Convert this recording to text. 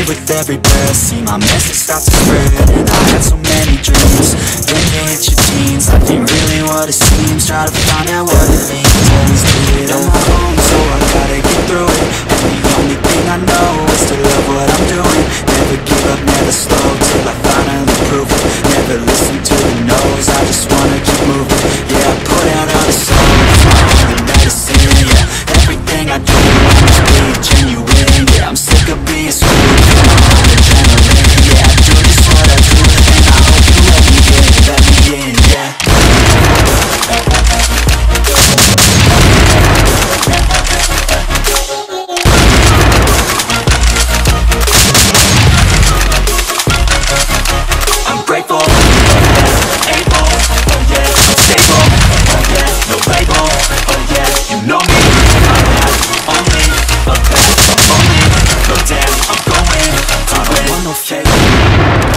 Live with every breath, see my message start to spread And I had so many dreams, then you hit your teens Life ain't really what it seems, try to find out Okay.